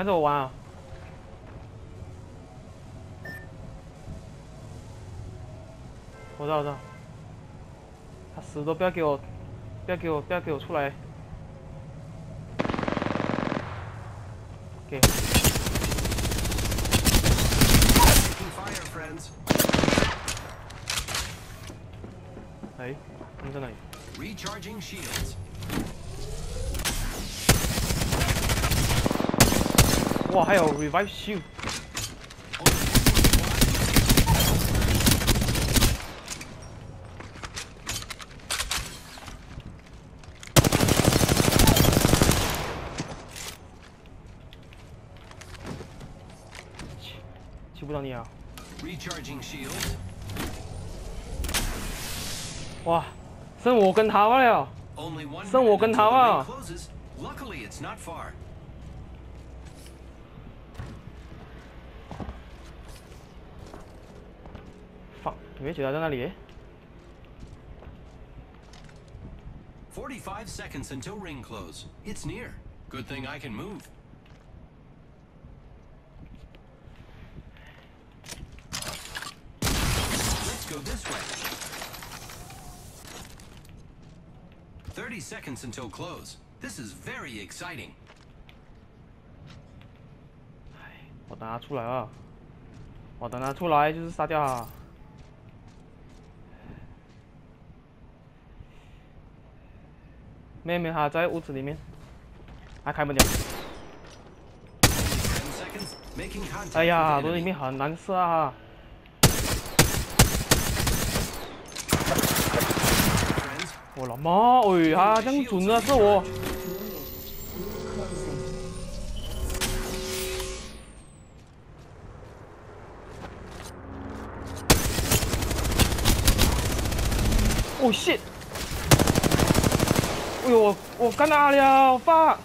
看着我玩啊！我知道，我知道。他死都不要给我，不要给我，不要给我出来。给。Taking fire, friends. 哎，他们在哪里？哇，还有 revive shield。击不到你啊.哇，剩我跟他了。剩我跟他 the 你没觉得在那里？ 45 seconds until ring close. It's near. Good thing I can move. Let's go this way. 30 seconds until close. This is very exciting. 我等他出来啊！我等他出来就是杀掉他。 妹妹哈，在屋子里面，还开门了。哎呀，这里面很难射啊！我老妈，哎呀，真样准啊，是我。Oh shit! 我我干哪了？fuck！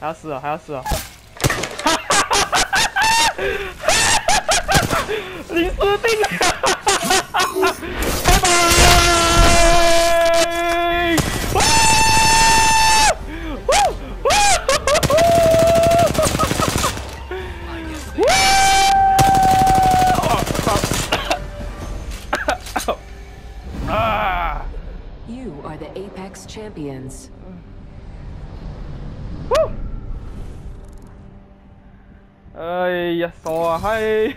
还要死啊！还要死啊！你死定了！You are the Apex Champions. Woo! Ơi, xò hay.